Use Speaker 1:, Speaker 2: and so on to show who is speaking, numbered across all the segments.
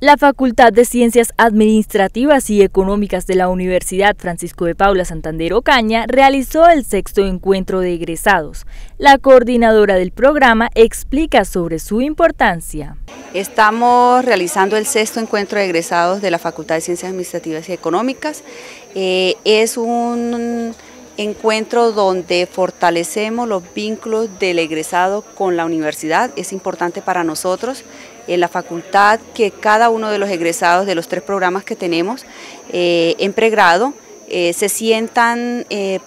Speaker 1: La Facultad de Ciencias Administrativas y Económicas de la Universidad Francisco de Paula Santander Ocaña realizó el sexto encuentro de egresados. La coordinadora del programa explica sobre su importancia.
Speaker 2: Estamos realizando el sexto encuentro de egresados de la Facultad de Ciencias Administrativas y Económicas. Eh, es un encuentro donde fortalecemos los vínculos del egresado con la universidad. Es importante para nosotros en la facultad que cada uno de los egresados de los tres programas que tenemos eh, en pregrado eh, se sientan eh,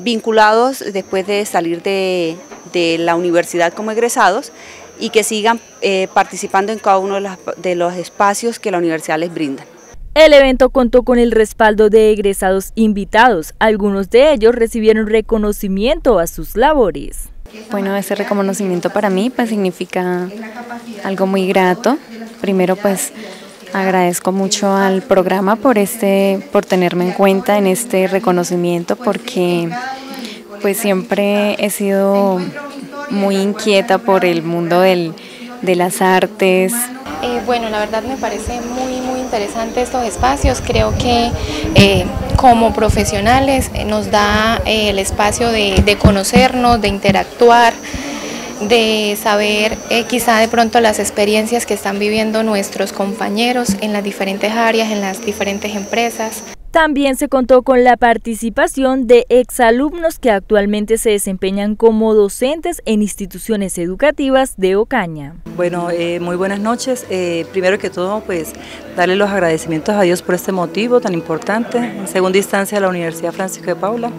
Speaker 2: vinculados después de salir de, la universidad como egresados y que sigan participando en cada uno de los espacios que la universidad les brinda.
Speaker 1: El evento contó con el respaldo de egresados invitados. Algunos de ellos recibieron reconocimiento a sus labores.
Speaker 3: Bueno, ese reconocimiento para mí pues significa algo muy grato. Primero pues agradezco mucho al programa por este por tenerme en cuenta en este reconocimiento porque pues siempre he sido muy inquieta por el mundo del, de las artes,
Speaker 4: eh, bueno, la verdad me parece muy, muy interesante estos espacios. Creo que eh, como profesionales eh, nos da el espacio de, conocernos, de interactuar, de saber quizá de pronto las experiencias que están viviendo nuestros compañeros en las diferentes áreas, en las diferentes empresas.
Speaker 1: También se contó con la participación de exalumnos que actualmente se desempeñan como docentes en instituciones educativas de Ocaña.
Speaker 5: Bueno, eh, muy buenas noches. Eh, primero que todo, pues darle los agradecimientos a Dios por este motivo tan importante. En segunda instancia a la Universidad Francisco de Paula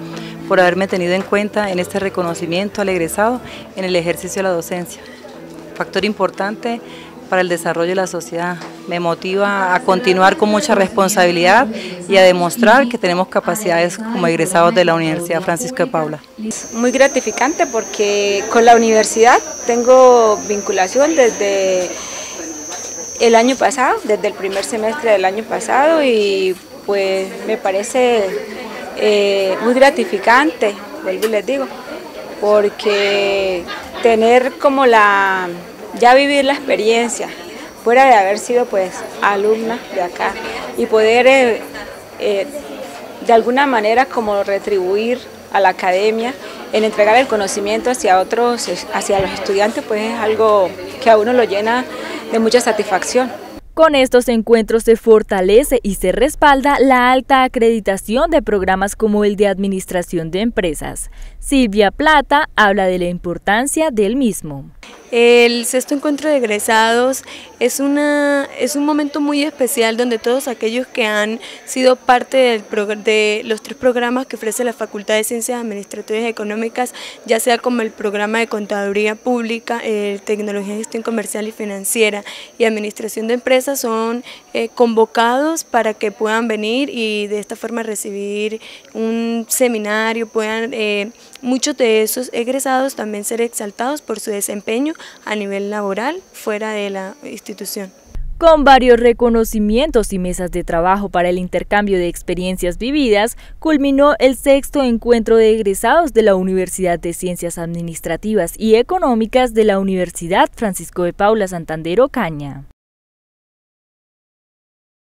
Speaker 5: por haberme tenido en cuenta en este reconocimiento al egresado en el ejercicio de la docencia. Factor importante para el desarrollo de la sociedad. Me motiva a continuar con mucha responsabilidad y a demostrar que tenemos capacidades como egresados de la Universidad Francisco de Paula.
Speaker 6: Muy gratificante porque con la universidad tengo vinculación desde el año pasado, desde el primer semestre del año pasado y pues me parece eh, muy gratificante, vuelvo y les digo, porque tener como la ya vivir la experiencia, fuera de haber sido pues alumna de acá y poder eh, eh, de alguna manera como retribuir a la academia en entregar el conocimiento hacia otros, hacia los estudiantes, pues es algo que a uno lo llena de mucha satisfacción.
Speaker 1: Con estos encuentros se fortalece y se respalda la alta acreditación de programas como el de Administración de Empresas. Silvia Plata habla de la importancia del mismo.
Speaker 7: El sexto encuentro de egresados es, una, es un momento muy especial donde todos aquellos que han sido parte del de los tres programas que ofrece la Facultad de Ciencias Administrativas y Económicas, ya sea como el programa de Contaduría Pública, Tecnología, Gestión Comercial y Financiera y Administración de Empresas, son eh, convocados para que puedan venir y de esta forma recibir un seminario, puedan eh, muchos de esos egresados también ser exaltados por su desempeño a nivel laboral fuera de la institución.
Speaker 1: Con varios reconocimientos y mesas de trabajo para el intercambio de experiencias vividas, culminó el sexto encuentro de egresados de la Universidad de Ciencias Administrativas y Económicas de la Universidad Francisco de Paula Santander Ocaña.